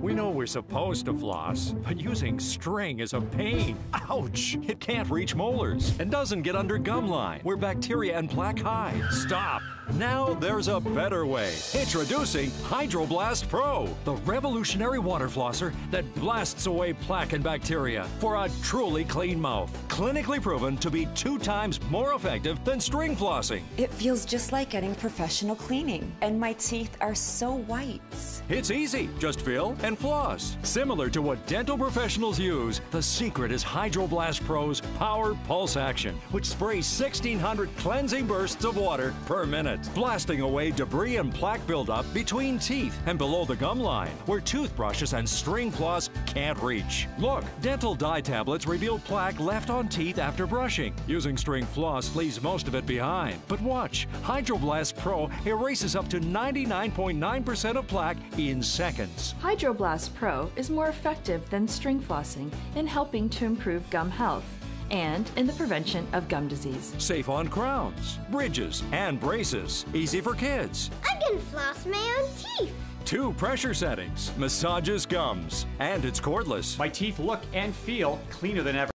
We know we're supposed to floss, but using string is a pain. Ouch! It can't reach molars and doesn't get under gum line where bacteria and plaque hide. Stop! Now there's a better way. Introducing Hydroblast Pro, the revolutionary water flosser that blasts away plaque and bacteria for a truly clean mouth. Clinically proven to be two times more effective than string flossing. It feels just like getting professional cleaning, and my teeth are so white. It's easy. Just fill and floss. Similar to what dental professionals use, the secret is Hydroblast Pro's Power Pulse Action, which sprays 1,600 cleansing bursts of water per minute, blasting away debris and plaque buildup between teeth and below the gum line, where toothbrushes and string floss can't reach. Look, dental dye tablets reveal plaque left on teeth after brushing. Using string floss leaves most of it behind. But watch, Hydroblast Pro erases up to 99.9% of plaque in seconds. Hydroblast Pro is more effective than string flossing in helping to improve gum health and in the prevention of gum disease. Safe on crowns, bridges, and braces. Easy for kids. I can floss my own teeth. Two pressure settings, massages gums, and it's cordless. My teeth look and feel cleaner than ever.